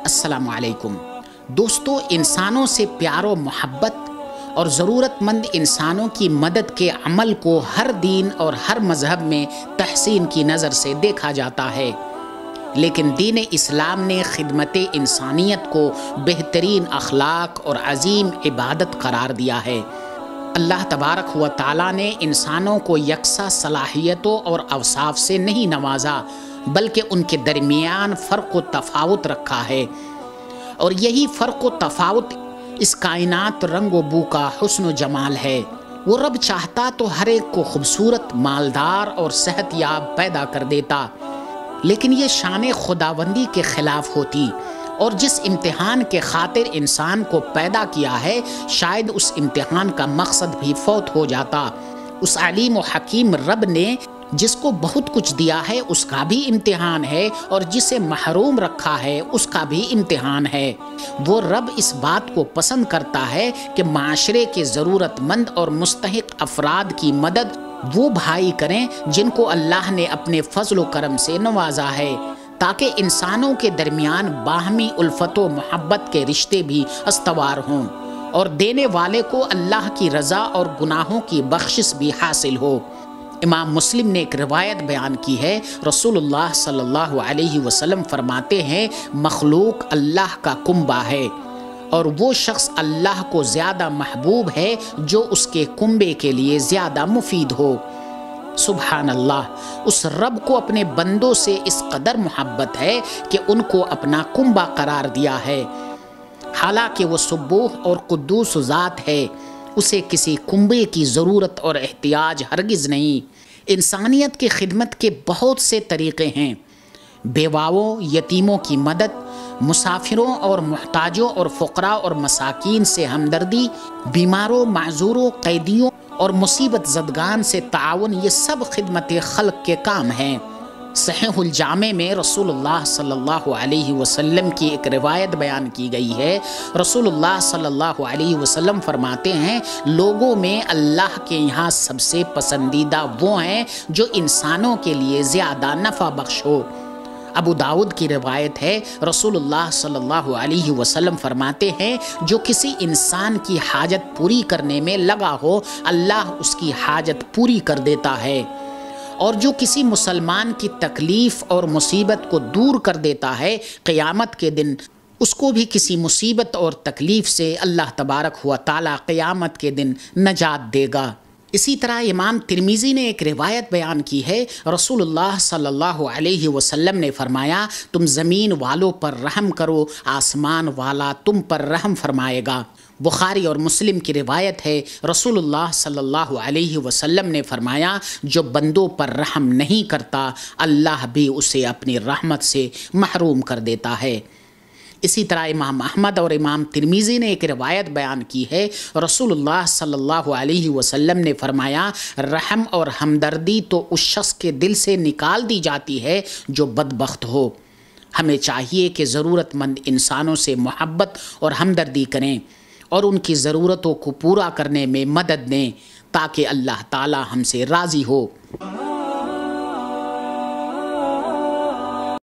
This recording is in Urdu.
السلام علیکم۔ دوستو، انسانوں سے پیار و محبت اور ضرورت مند انسانوں کی مدد کے عمل کو ہر دین اور ہر مذہب میں تحسین کی نظر سے دیکھا جاتا ہے۔ لیکن دین اسلام نے خدمت انسانیت کو بہترین اخلاق اور عظیم عبادت قرار دیا ہے۔ اللہ تبارک و تعالیٰ نے انسانوں کو یکساں صلاحیتوں اور اوصاف سے نہیں نوازا بلکہ ان کے درمیان فرق و تفاوت رکھا ہے۔ اور یہی فرق و تفاوت اس کائنات رنگ و بو کا حسن و جمال ہے۔ وہ رب چاہتا تو ہر ایک کو خوبصورت، مالدار اور صحت یاب پیدا کر دیتا، لیکن یہ شان خداوندی کے خلاف ہوتی۔ اور جس امتحان کے خاطر انسان کو پیدا کیا ہے، شاید اس امتحان کا مقصد بھی فوت ہو جاتا۔ اس علیم و حکیم رب نے جس کو بہت کچھ دیا ہے، اس کا بھی امتحان ہے، اور جسے محروم رکھا ہے، اس کا بھی امتحان ہے۔ وہ رب اس بات کو پسند کرتا ہے کہ معاشرے کے ضرورت مند اور مستحق افراد کی مدد وہ بھائی کریں جن کو اللہ نے اپنے فضل و کرم سے نوازا ہے، تاکہ انسانوں کے درمیان باہمی الفت و محبت کے رشتے بھی استوار ہوں۔ اور دینے والے کو اللہ کی رضا اور گناہوں کی بخشش بھی حاصل ہو۔ امام مسلم نے ایک روایت بیان کی ہے۔ رسول اللہ صلی اللہ علیہ وسلم فرماتے ہیں، مخلوق اللہ کا کنبہ ہے اور وہ شخص اللہ کو زیادہ محبوب ہے جو اس کے کنبے کے لیے زیادہ مفید ہو۔ سبحان اللہ اس رب کو اپنے بندوں سے اس قدر محبت ہے کہ ان کو اپنا کنبہ قرار دیا ہے۔ حالانکہ وہ سبوح اور قدوس ذات ہے۔ اسے کسی کنبے کی ضرورت اور احتیاج ہرگز نہیں۔ انسانیت کی خدمت کے بہت سے طریقے ہیں۔ بیواؤں، یتیموں کی مدد، مسافروں اور محتاجوں اور فقراء اور مساکین سے ہمدردی، بیماروں، معذوروں، قیدیوں اور مصیبت زدگان سے تعاون، یہ سب خدمت خلق کے کام ہیں۔ صحیح الجامع میں رسول اللہ صلی اللہ علیہ وسلم کی ایک روایت بیان کی گئی ہے۔ رسول اللہ صلی اللہ علیہ وسلم فرماتے ہیں، لوگوں میں اللہ کے یہاں سب سے پسندیدہ وہ ہیں جو انسانوں کے لیے زیادہ نفع بخش ہو۔ ابو داود کی روایت ہے، رسول اللہ صلی اللہ علیہ وسلم فرماتے ہیں، جو کسی انسان کی حاجت پوری کرنے میں لگا ہو، اللہ اس کی حاجت پوری کر دیتا ہے۔ اور جو کسی مسلمان کی تکلیف اور مصیبت کو دور کر دیتا ہے قیامت کے دن، اس کو بھی کسی مصیبت اور تکلیف سے اللہ تبارک ہوا تعالیٰ قیامت کے دن نجات دے گا۔ اسی طرح امام ترمیزی نے ایک روایت بیان کی ہے، رسول اللہ صلی اللہ علیہ وسلم نے فرمایا، تم زمین والوں پر رحم کرو، آسمان والا تم پر رحم فرمائے گا۔ بخاری اور مسلم کی روایت ہے، رسول اللہ صلی اللہ علیہ وسلم نے فرمایا، جو بندوں پر رحم نہیں کرتا، اللہ بھی اسے اپنی رحمت سے محروم کر دیتا ہے۔ اسی طرح امام احمد اور امام ترمیزی نے ایک روایت بیان کی ہے۔ رسول اللہ صلی اللہ علیہ وسلم نے فرمایا، رحم اور ہمدردی تو اس شخص کے دل سے نکال دی جاتی ہے جو بدبخت ہو۔ ہمیں چاہیے کہ ضرورت مند انسانوں سے محبت اور ہمدردی کریں اور ان کی ضرورتوں کو پورا کرنے میں مدد دیں تاکہ اللہ تعالی ہم سے راضی ہو۔